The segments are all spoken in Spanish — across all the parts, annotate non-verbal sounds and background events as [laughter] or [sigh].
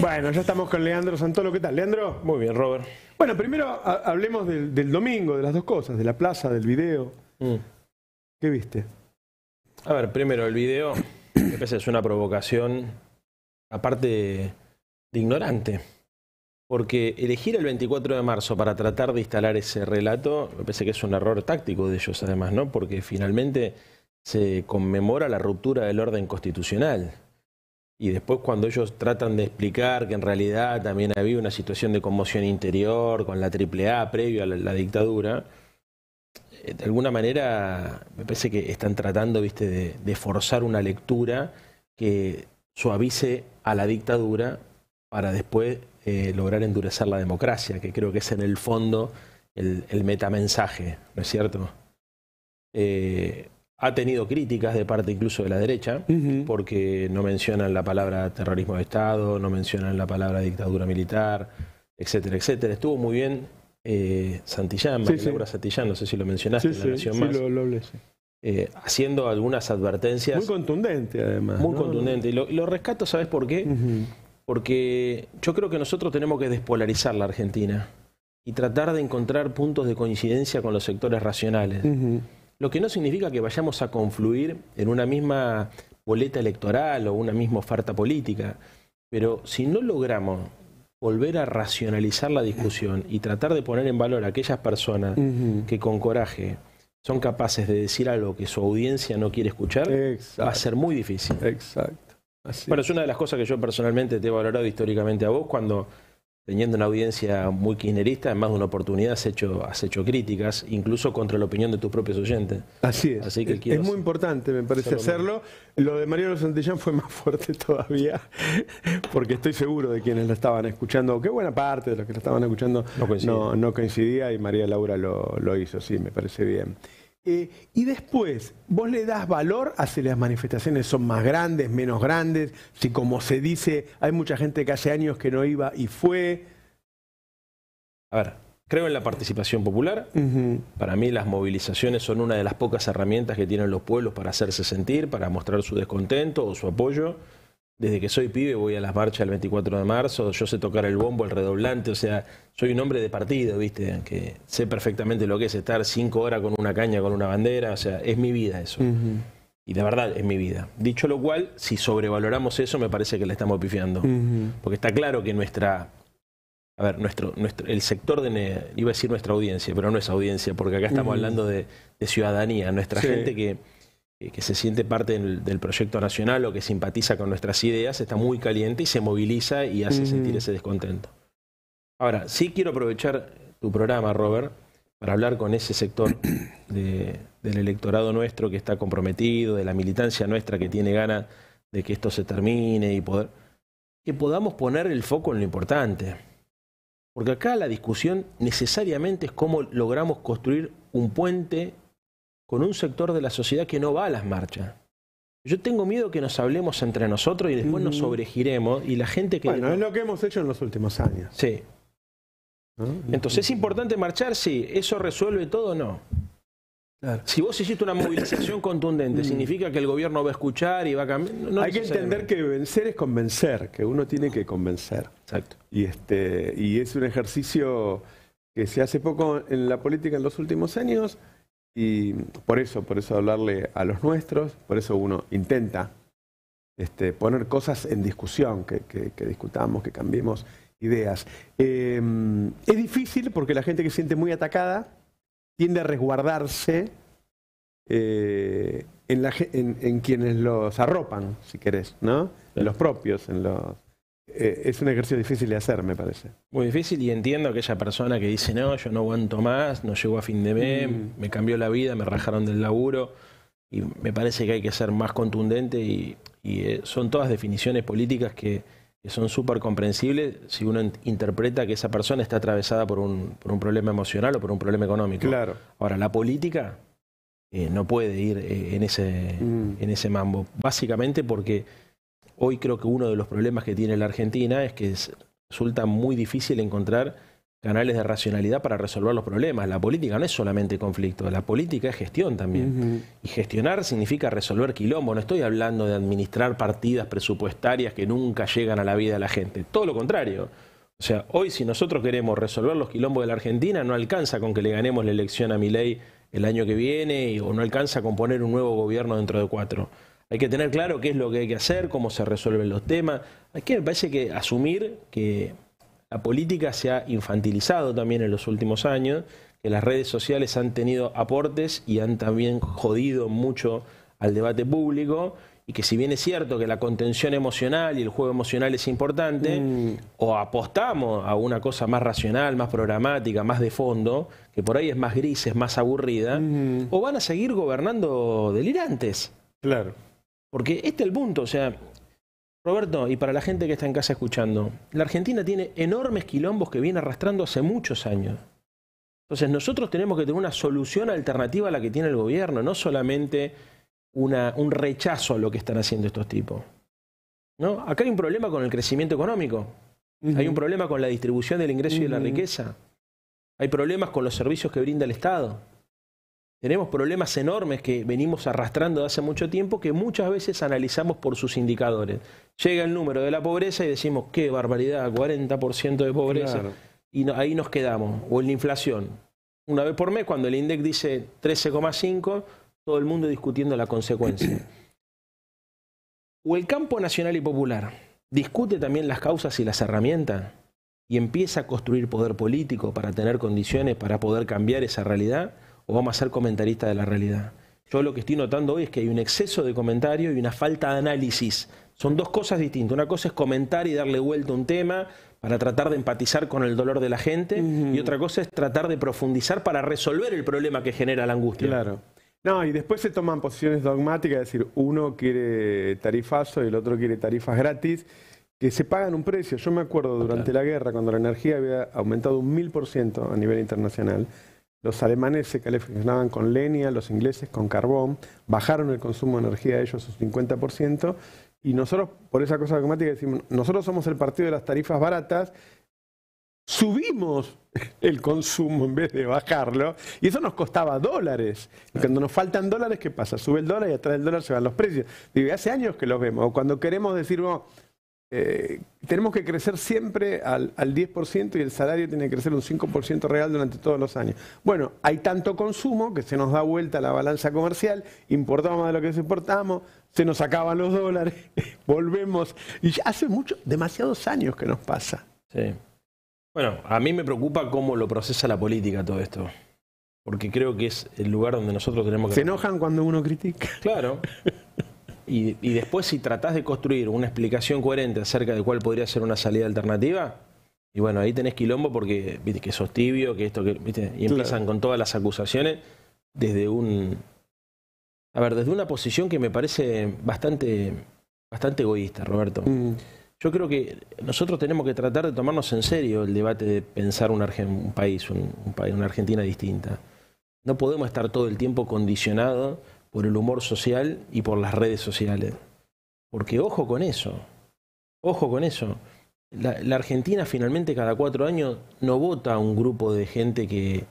Bueno, ya estamos con Leandro Santolo. ¿Qué tal, Leandro? Muy bien, Robert. Bueno, primero hablemos del, domingo, de las dos cosas, de la plaza, del video. Mm. ¿Qué viste? A ver, primero, el video, me parece es una provocación, aparte de ignorante. Porque elegir el 24 de marzo para tratar de instalar ese relato, me parece que es un error táctico de ellos, además, ¿no? Porque finalmente se conmemora la ruptura del orden constitucional. Y después cuando ellos tratan de explicar que en realidad también había una situación de conmoción interior con la AAA previo a la, dictadura, eh, de alguna manera me parece que están tratando ¿viste, de, forzar una lectura que suavice a la dictadura para después eh, lograr endurecer la democracia, que creo que es en el fondo el, el metamensaje, ¿no es cierto? Eh, ha tenido críticas de parte incluso de la derecha, porque no mencionan la palabra terrorismo de Estado, no mencionan la palabra dictadura militar, etcétera, etcétera. Estuvo muy bien eh, Santillán, Laura Santillán, no sé si lo mencionaste en la Nación Más. Lo, lo hablé, eh, haciendo algunas advertencias. Muy contundente, además. Muy contundente. Y lo, rescato, ¿sabes por qué? Porque yo creo que nosotros tenemos que despolarizar la Argentina y tratar de encontrar puntos de coincidencia con los sectores racionales. Lo que no significa que vayamos a confluir en una misma boleta electoral o una misma oferta política. Pero si no logramos volver a racionalizar la discusión y tratar de poner en valor a aquellas personas que con coraje son capaces de decir algo que su audiencia no quiere escuchar, va a ser muy difícil. Exacto. bueno, es una de las cosas que yo personalmente te he valorado históricamente a vos cuando teniendo una audiencia muy kirchnerista, en más de una oportunidad has hecho, has hecho críticas, incluso contra la opinión de tus propios oyentes. Así es. Así que es muy importante, me parece, hacerlo. Lo de Mariano Santillán fue más [laughs] fuerte todavía, [laughs] porque estoy seguro de quienes lo estaban escuchando, que buena parte de los que lo estaban escuchando no coincidía, y María Laura lo, lo hizo, sí, me parece bien. Eh, y después, vos le das valor a si las manifestaciones son más grandes, menos grandes, si como se dice, hay mucha gente que hace años que no iba y fue. A ver, creo en la participación popular. Para mí las movilizaciones son una de las pocas herramientas que tienen los pueblos para hacerse sentir, para mostrar su descontento o su apoyo desde que soy pibe voy a las marchas el 24 de marzo, yo sé tocar el bombo, el redoblante, o sea, soy un hombre de partido, ¿viste? Que sé perfectamente lo que es estar cinco horas con una caña, con una bandera, o sea, es mi vida eso. Y de verdad es mi vida. Dicho lo cual, si sobrevaloramos eso, me parece que le estamos pifiando. Porque está claro que nuestra. A ver, nuestro, nuestro, el sector de. Iba a decir nuestra audiencia, pero no es audiencia, porque acá estamos hablando de, ciudadanía, nuestra gente que que se siente parte del, proyecto nacional o que simpatiza con nuestras ideas, está muy caliente y se moviliza y hace sentir ese descontento. Ahora, sí quiero aprovechar tu programa, Robert, para hablar con ese sector [clears throat] del electorado nuestro que está comprometido, de la militancia nuestra que tiene ganas de que esto se termine y poder que podamos poner el foco en lo importante. Porque acá la discusión necesariamente es cómo logramos construir un puente con un sector de la sociedad que no va a las marchas. Yo tengo miedo que nos hablemos entre nosotros y después nos sobregiremos y la gente que... Bueno, es lo que hemos hecho en los últimos años. Sí. Entonces, ¿es importante marchar? Sí. ¿Eso resuelve todo? No. Si vos hiciste una movilización [coughs] contundente, mm. ¿significa que el gobierno va a escuchar y va a cambiar? No Hay que entender que vencer es convencer, que uno tiene que convencer. Exacto. Y, este, y es un ejercicio que se hace poco en la política en los últimos años y por eso, por eso hablarle a los nuestros, por eso uno intenta este, poner cosas en discusión, que, discutamos, que cambiemos ideas. Em, es difícil porque la gente que se siente muy atacada tiende a resguardarse eh, en, quienes los arropan, si querés, ¿no? En los propios, en los eh, es un ejercicio difícil de hacer, me parece. Muy difícil y entiendo a aquella persona que dice, no, yo no aguanto más, no llego a fin de mes, mm. me cambió la vida, me rajaron del laburo y me parece que hay que ser más contundente y, eh, son todas definiciones políticas que, son súper comprensibles si uno interpreta que esa persona está atravesada por un, por un problema emocional o por un problema económico. Claro. Ahora, la política eh, no puede ir en, ese, mm. en ese mambo, básicamente porque Hoy creo que uno de los problemas que tiene la Argentina es que resulta muy difícil encontrar canales de racionalidad para resolver los problemas. La política no es solamente conflicto, la política es gestión también. Y gestionar significa resolver quilombo. No estoy hablando de administrar partidas presupuestarias que nunca llegan a la vida de la gente. Todo lo contrario. O sea, hoy si nosotros queremos resolver los quilombos de la Argentina, no alcanza con que le ganemos la elección a mi ley el año que viene o no alcanza con poner un nuevo gobierno dentro de cuatro. Hay que tener claro qué es lo que hay que hacer, cómo se resuelven los temas. Hay que, me parece que asumir que la política se ha infantilizado también en los últimos años, que las redes sociales han tenido aportes y han también jodido mucho al debate público y que si bien es cierto que la contención emocional y el juego emocional es importante, mm. o apostamos a una cosa más racional, más programática, más de fondo, que por ahí es más gris, es más aburrida, mm. o van a seguir gobernando delirantes. Claro. Porque este es el punto, o sea, Roberto, y para la gente que está en casa escuchando, la Argentina tiene enormes quilombos que viene arrastrando hace muchos años. Entonces nosotros tenemos que tener una solución alternativa a la que tiene el gobierno, no solamente una, un rechazo a lo que están haciendo estos tipos. ¿No? Acá hay un problema con el crecimiento económico, hay un problema con la distribución del ingreso y de la riqueza, hay problemas con los servicios que brinda el Estado. Tenemos problemas enormes que venimos arrastrando de hace mucho tiempo que muchas veces analizamos por sus indicadores. Llega el número de la pobreza y decimos, qué barbaridad, 40% de pobreza. Y ahí nos quedamos. O en la inflación. Una vez por mes, cuando el INDEC dice 13,5, todo el mundo discutiendo la consecuencia. [clears throat] O el campo nacional y popular discute también las causas y las herramientas y empieza a construir poder político para tener condiciones para poder cambiar esa realidad o vamos a ser comentaristas de la realidad. Yo lo que estoy notando hoy es que hay un exceso de comentario y una falta de análisis. Son dos cosas distintas. Una cosa es comentar y darle vuelta a un tema para tratar de empatizar con el dolor de la gente y otra cosa es tratar de profundizar para resolver el problema que genera la angustia. Claro. No, y después se toman posiciones dogmáticas, es decir, uno quiere tarifazo y el otro quiere tarifas gratis, que se pagan un precio. Yo me acuerdo durante la guerra, cuando la energía había aumentado un mil por ciento a nivel internacional, los alemanes se calefaccionaban con leña, los ingleses con carbón, bajaron el consumo de energía de ellos un 50%, y nosotros, por esa cosa dogmática, decimos, nosotros somos el partido de las tarifas baratas, subimos el consumo en vez de bajarlo, y eso nos costaba dólares. Y cuando nos faltan dólares, ¿qué pasa? Sube el dólar y atrás del dólar se van los precios. Digo, hace años que los vemos. O cuando queremos decir, eh, tenemos que crecer siempre al, 10% y el salario tiene que crecer un 5% real durante todos los años. Bueno, hay tanto consumo que se nos da vuelta la balanza comercial, importamos más de lo que exportamos, se nos acaban los dólares, [laughs] volvemos. Y ya hace mucho, demasiados años que nos pasa. Sí. Bueno, a mí me preocupa cómo lo procesa la política todo esto. Porque creo que es el lugar donde nosotros tenemos que... Se enojan cuando uno critica. Claro. [laughs] Y, después si tratás de construir una explicación coherente acerca de cuál podría ser una salida alternativa, y bueno, ahí tenés quilombo porque viste que sos tibio, que esto, que, ¿viste? y empiezan con todas las acusaciones desde un... A ver, desde una posición que me parece bastante, bastante egoísta, Roberto. Mm. Yo creo que nosotros tenemos que tratar de tomarnos en serio el debate de pensar un, un país, un, país, una Argentina distinta. No podemos estar todo el tiempo condicionados por el humor social y por las redes sociales. Porque ojo con eso, ojo con eso. La, Argentina finalmente cada cuatro años no vota un grupo de gente que,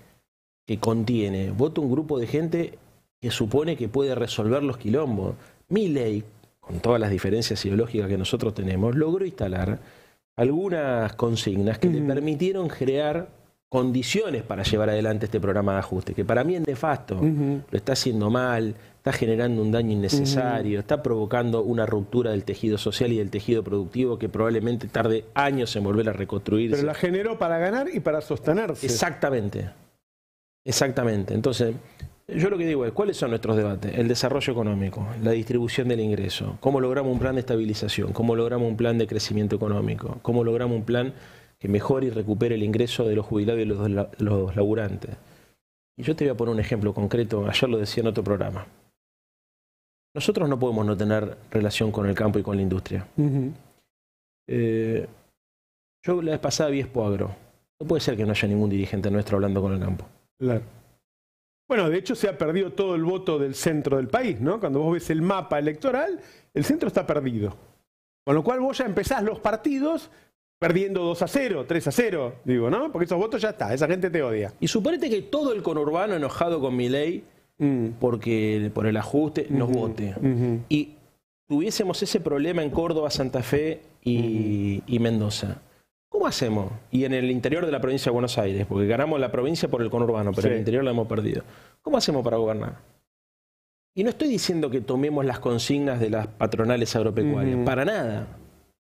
que contiene, vota un grupo de gente que supone que puede resolver los quilombos. Mi ley, con todas las diferencias ideológicas que nosotros tenemos, logró instalar algunas consignas que le permitieron crear condiciones para llevar adelante este programa de ajuste, que para mí es nefasto, lo está haciendo mal, está generando un daño innecesario, está provocando una ruptura del tejido social y del tejido productivo que probablemente tarde años en volver a reconstruirse. Pero la generó para ganar y para sostenerse. Exactamente, exactamente. Entonces, yo lo que digo es, ¿cuáles son nuestros debates? El desarrollo económico, la distribución del ingreso, cómo logramos un plan de estabilización, cómo logramos un plan de crecimiento económico, cómo logramos un plan que mejore y recupere el ingreso de los jubilados y los, los laburantes. Y yo te voy a poner un ejemplo concreto, ayer lo decía en otro programa. Nosotros no podemos no tener relación con el campo y con la industria. Eh, yo la vez pasada vi Agro. No puede ser que no haya ningún dirigente nuestro hablando con el campo. Claro. Bueno, de hecho se ha perdido todo el voto del centro del país, ¿no? Cuando vos ves el mapa electoral, el centro está perdido. Con lo cual vos ya empezás los partidos perdiendo 2 a 0, 3 a 0, digo, ¿no? Porque esos votos ya está, esa gente te odia. Y suponete que todo el conurbano enojado con mi ley mm. porque por el ajuste nos vote. Y tuviésemos ese problema en Córdoba, Santa Fe y, Mendoza. ¿Cómo hacemos? Y en el interior de la provincia de Buenos Aires, porque ganamos la provincia por el conurbano, pero en el interior la hemos perdido. ¿Cómo hacemos para gobernar? Y no estoy diciendo que tomemos las consignas de las patronales agropecuarias, para nada.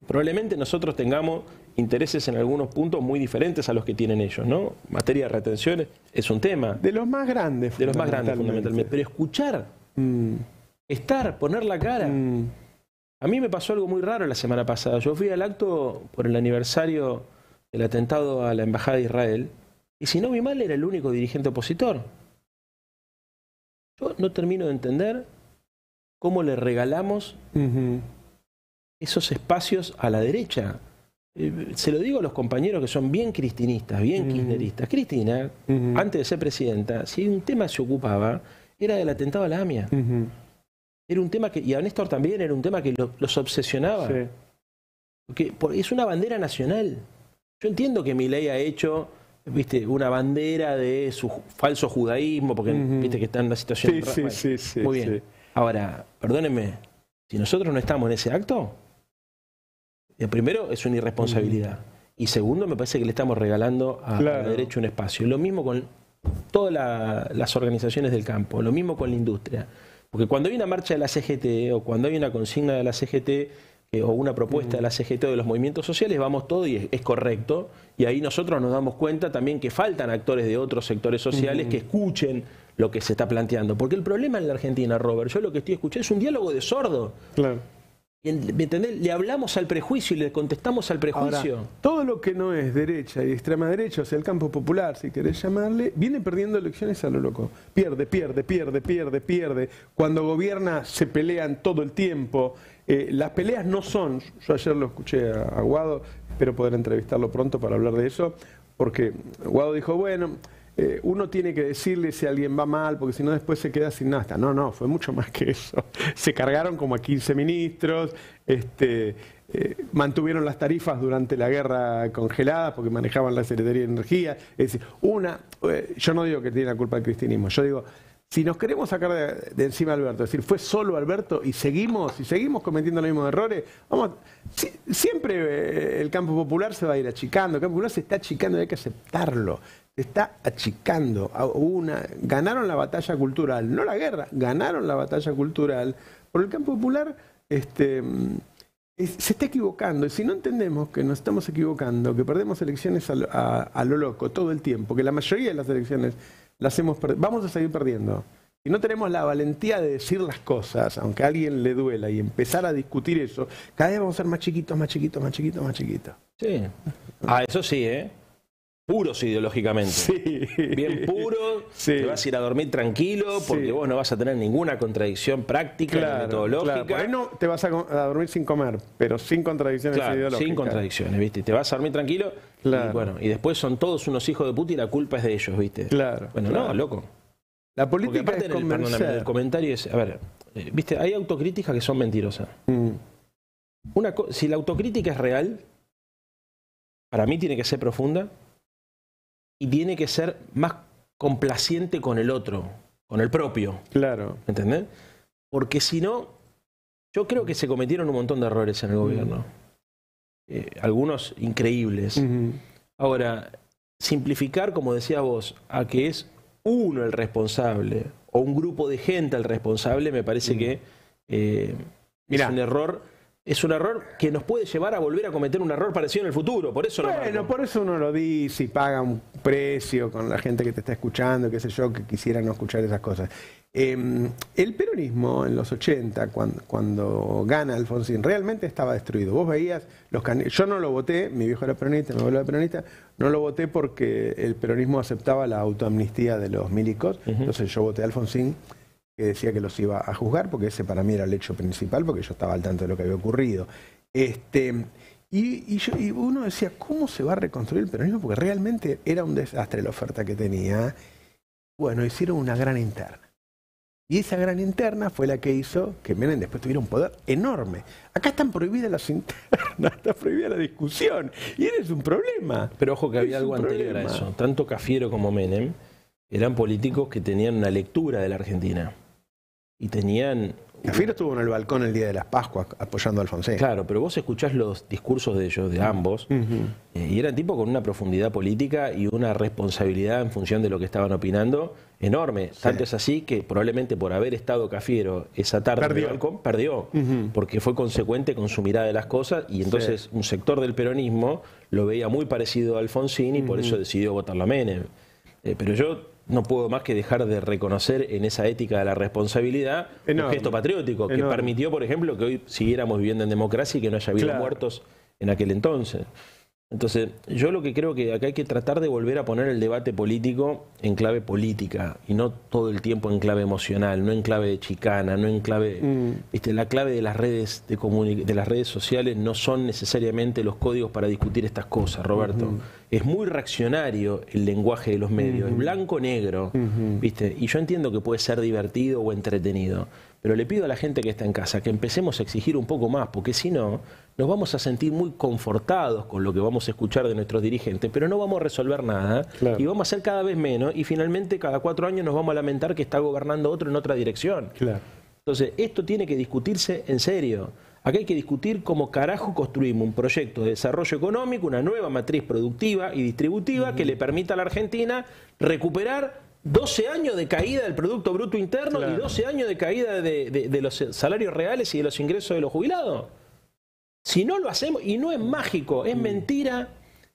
Probablemente nosotros tengamos intereses en algunos puntos muy diferentes a los que tienen ellos, ¿no? Materia de retenciones es un tema. De los más grandes. De los más grandes, fundamentalmente. Pero escuchar, mm. estar, poner la cara. Mm. A mí me pasó algo muy raro la semana pasada. Yo fui al acto por el aniversario del atentado a la Embajada de Israel y si no vi mal era el único dirigente opositor. Yo no termino de entender cómo le regalamos esos espacios a la derecha. Eh, se lo digo a los compañeros que son bien cristinistas, bien kirchneristas. Cristina, antes de ser presidenta, si un tema se ocupaba, era del atentado a la AMIA. Era un tema que, y a Néstor también, era un tema que los obsesionaba. Porque, es una bandera nacional. Yo entiendo que mi ley ha hecho viste, una bandera de su falso judaísmo, porque viste que está en una situación. Sí, sí, sí, Muy bien. Ahora, perdónenme, si nosotros no estamos en ese acto, eh, primero es una irresponsabilidad. Y segundo, me parece que le estamos regalando a, la derecha un espacio. Lo mismo con todas las organizaciones del campo, lo mismo con la industria. Porque cuando hay una marcha de la CGT o cuando hay una consigna de la CGT eh, o una propuesta de la CGT o de los movimientos sociales, vamos todo y es, correcto. Y ahí nosotros nos damos cuenta también que faltan actores de otros sectores sociales que escuchen lo que se está planteando. Porque el problema en la Argentina, Robert, yo lo que estoy escuchando es un diálogo de sordo. Claro. ¿Me entendés? Le hablamos al prejuicio y le contestamos al prejuicio. todo lo que no es derecha y extrema derecha, o sea, el campo popular, si querés llamarle, viene perdiendo elecciones a lo loco. Pierde, pierde, pierde, pierde, pierde. Cuando gobierna se pelean todo el tiempo. Eh, las peleas no son, yo ayer lo escuché a, a Guado, espero poder entrevistarlo pronto para hablar de eso, porque Guado dijo, bueno, eh, uno tiene que decirle si alguien va mal, porque si no después se queda sin nada. No, no, fue mucho más que eso. [laughs] Se cargaron como a 15 ministros, este, eh, mantuvieron las tarifas durante la guerra congeladas porque manejaban la Secretaría de Energía. Es decir, una, eh, yo no digo que tiene la culpa del cristianismo, yo digo, si nos queremos sacar de, encima a Alberto, es decir, fue solo Alberto y seguimos, y seguimos cometiendo los mismos errores, vamos, siempre el campo popular se va a ir achicando, el campo popular se está achicando y hay que aceptarlo está achicando. A una, ganaron la batalla cultural, no la guerra, ganaron la batalla cultural. Por el campo popular este, se está equivocando. Y si no entendemos que nos estamos equivocando, que perdemos elecciones a, lo loco todo el tiempo, que la mayoría de las elecciones las hemos vamos a seguir perdiendo. Si no tenemos la valentía de decir las cosas, aunque a alguien le duela, y empezar a discutir eso, cada vez vamos a ser más chiquitos, más chiquitos, más chiquitos, más chiquitos. Sí. Ah, eso sí, ¿eh? Puros ideológicamente. Sí. Bien puro, te vas a ir a dormir tranquilo porque vos no vas a tener ninguna contradicción práctica metodológica. Claro. no te vas a, dormir sin comer, pero sin contradicciones ideológicas. Sin contradicciones, ¿viste? Te vas a dormir tranquilo y bueno, y después son todos unos hijos de puta y la culpa es de ellos, ¿viste? Claro. Bueno, no, loco. La política es el, comentario es, a ver, eh, ¿viste? Hay autocríticas que son mentirosas. Mm. Una si la autocrítica es real, para mí tiene que ser profunda y tiene que ser más complaciente con el otro, con el propio. Claro. ¿Entendés? Porque si no, yo creo que se cometieron un montón de errores en el gobierno. Eh, algunos increíbles. Ahora, simplificar, como decía vos, a que es uno el responsable o un grupo de gente el responsable, me parece que eh, es un error es un error que nos puede llevar a volver a cometer un error parecido en el futuro. Por eso Bueno, por eso uno lo dice y paga un precio con la gente que te está escuchando, qué sé yo, que quisiera no escuchar esas cosas. Em, el peronismo en los 80, cuando, gana Alfonsín, realmente estaba destruido. Vos veías los Yo no lo voté, mi viejo era peronista, mi abuelo era peronista, no lo voté porque el peronismo aceptaba la autoamnistía de los milicos. Entonces yo voté a Alfonsín que decía que los iba a juzgar, porque ese para mí era el hecho principal, porque yo estaba al tanto de lo que había ocurrido. Este, y, y, uno decía, ¿cómo se va a reconstruir el peronismo? Porque realmente era un desastre la oferta que tenía. Bueno, hicieron una gran interna. Y esa gran interna fue la que hizo que Menem después tuviera un poder enorme. Acá están prohibidas las internas, [laughs] está prohibida la discusión. Y ese es un problema. Pero ojo que había algo anterior a eso. Tanto Cafiero como Menem eran políticos que tenían una lectura de la Argentina. Y tenían Cafiero estuvo en el balcón el día de las Pascuas apoyando a Alfonsín. Claro, pero vos escuchás los discursos de ellos, de ambos, eh, y eran tipo con una profundidad política y una responsabilidad en función de lo que estaban opinando enorme. Tanto es así que probablemente por haber estado Cafiero esa tarde en el balcón, perdió, porque fue consecuente con su mirada de las cosas y entonces un sector del peronismo lo veía muy parecido a Alfonsín y por eso decidió votar a Menem. Eh, pero yo no puedo más que dejar de reconocer en esa ética de la responsabilidad un gesto patriótico que permitió, por ejemplo, que hoy siguiéramos viviendo en democracia y que no haya habido muertos en aquel entonces. Entonces, yo lo que creo que acá hay que tratar de volver a poner el debate político en clave política y no todo el tiempo en clave emocional, no en clave de chicana, no en clave, mm. viste, la clave de las redes de, de las redes sociales no son necesariamente los códigos para discutir estas cosas, Roberto. Es muy reaccionario el lenguaje de los medios, es blanco negro, viste, y yo entiendo que puede ser divertido o entretenido, pero le pido a la gente que está en casa que empecemos a exigir un poco más, porque si no, nos vamos a sentir muy confortados con lo que vamos a escuchar de nuestros dirigentes, pero no vamos a resolver nada y vamos a hacer cada vez menos y finalmente cada cuatro años nos vamos a lamentar que está gobernando otro en otra dirección. Entonces, esto tiene que discutirse en serio. Acá hay que discutir cómo carajo construimos un proyecto de desarrollo económico, una nueva matriz productiva y distributiva que le permita a la Argentina recuperar 12 años de caída del Producto Bruto Interno y 12 años de caída de, los salarios reales y de los ingresos de los jubilados. Si no lo hacemos, y no es mágico, es mm. mentira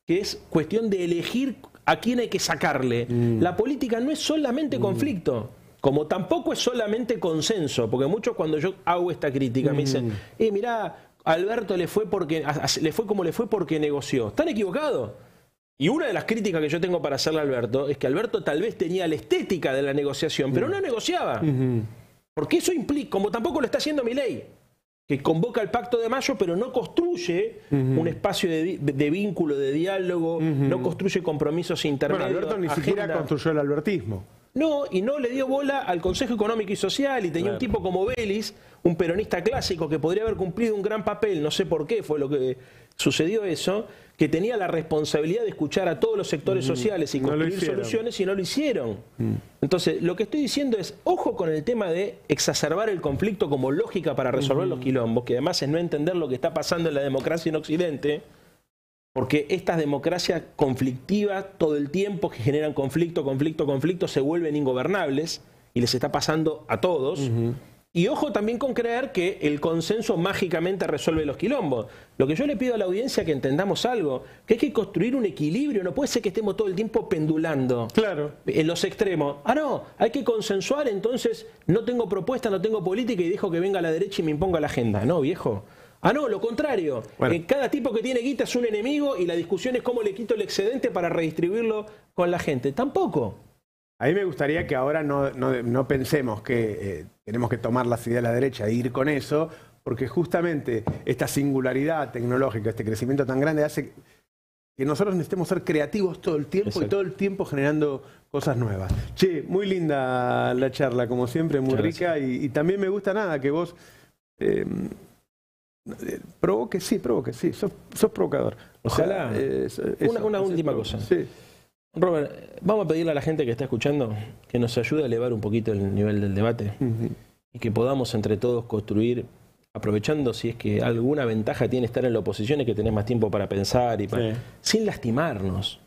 que es cuestión de elegir a quién hay que sacarle. Mm. La política no es solamente mm. conflicto, como tampoco es solamente consenso, porque muchos cuando yo hago esta crítica me dicen, eh, mirá, Alberto le fue, porque, le fue como le fue porque negoció. Están equivocados. Y una de las críticas que yo tengo para hacerle a Alberto es que Alberto tal vez tenía la estética de la negociación, pero no negociaba. Porque eso implica, como tampoco lo está haciendo mi ley, que convoca el pacto de mayo, pero no construye un espacio de, vínculo, de diálogo, no construye compromisos intermedios. Bueno, Alberto ni siquiera construyó el albertismo. No, y no le dio bola al Consejo Económico y Social y tenía un tipo como Vélez, un peronista clásico que podría haber cumplido un gran papel, no sé por qué fue lo que sucedió eso, que tenía la responsabilidad de escuchar a todos los sectores sociales y construir soluciones y no lo hicieron. Mm. Entonces, lo que estoy diciendo es, ojo con el tema de exacerbar el conflicto como lógica para resolver los quilombos, que además es no entender lo que está pasando en la democracia en Occidente, porque estas democracias conflictivas todo el tiempo que generan conflicto, conflicto, conflicto, se vuelven ingobernables y les está pasando a todos. Y ojo también con creer que el consenso mágicamente resuelve los quilombos. Lo que yo le pido a la audiencia es que entendamos algo, que hay que construir un equilibrio, no puede ser que estemos todo el tiempo pendulando claro. en los extremos. Ah, no, hay que consensuar, entonces no tengo propuesta, no tengo política y dejo que venga a la derecha y me imponga la agenda. No, viejo. Ah, no, lo contrario. Eh, cada tipo que tiene guita es un enemigo y la discusión es cómo le quito el excedente para redistribuirlo con la gente. Tampoco. A mí me gustaría que ahora no, pensemos que eh, tenemos que tomar la ideas de la derecha e ir con eso, porque justamente esta singularidad tecnológica, este crecimiento tan grande, hace que nosotros necesitemos ser creativos todo el tiempo y todo el tiempo generando cosas nuevas. Che, muy linda la charla, como siempre, muy rica, y, también me gusta nada que vos... Eh, provoque, sí, provoque, sí, sos, provocador. Ojalá. una, última cosa. Sí. Robert, vamos a pedirle a la gente que está escuchando que nos ayude a elevar un poquito el nivel del debate y que podamos entre todos construir, aprovechando si es que alguna ventaja tiene estar en la oposición y que tenés más tiempo para pensar y sin lastimarnos.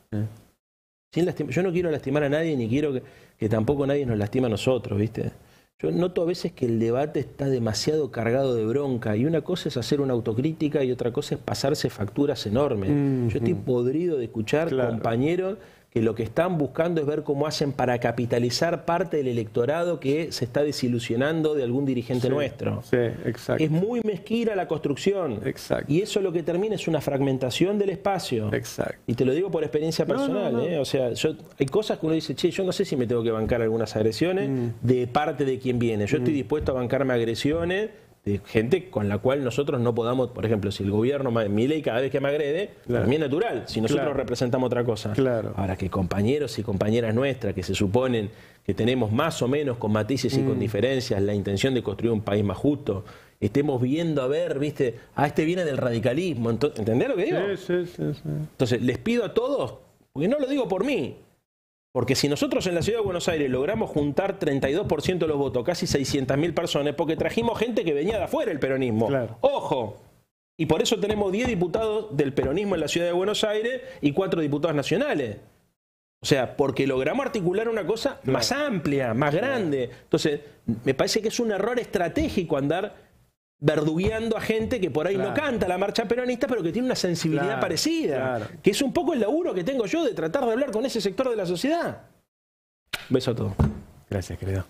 Sin Yo no quiero lastimar a nadie ni quiero que, tampoco nadie nos lastime a nosotros, ¿viste? Yo noto a veces que el debate está demasiado cargado de bronca y una cosa es hacer una autocrítica y otra cosa es pasarse facturas enormes. Yo estoy podrido de escuchar compañeros que lo que están buscando es ver cómo hacen para capitalizar parte del electorado que se está desilusionando de algún dirigente nuestro. Sí, exacto. Es muy mezquina la construcción. Exacto. Y eso lo que termina es una fragmentación del espacio. Exacto. Y te lo digo por experiencia personal. ¿eh? O sea, hay cosas que uno dice, che, yo no sé si me tengo que bancar algunas agresiones mm. de parte de quien viene. Yo estoy mm. dispuesto a bancarme agresiones de gente con la cual nosotros no podamos, por ejemplo, si el gobierno, mi ley cada vez que me agrede, para mí es natural, si nosotros representamos otra cosa. Claro. Ahora que compañeros y compañeras nuestras que se suponen que tenemos más o menos con matices y con mm. diferencias la intención de construir un país más justo, estemos viendo a ver, viste, ah, este viene del radicalismo, ¿entendés lo que digo? Sí, sí, sí, Entonces, les pido a todos, porque no lo digo por mí, porque si nosotros en la ciudad de Buenos Aires logramos juntar 32% de los votos, casi 600.000 personas, porque trajimos gente que venía de afuera del peronismo. Ojo. Y por eso tenemos 10 diputados del peronismo en la ciudad de Buenos Aires y 4 diputados nacionales. O sea, porque logramos articular una cosa más amplia, más grande. Entonces, me parece que es un error estratégico andar verdugueando a gente que por ahí no canta la marcha peronista, pero que tiene una sensibilidad parecida. Que es un poco el laburo que tengo yo de tratar de hablar con ese sector de la sociedad. Beso a todos. Gracias, querido.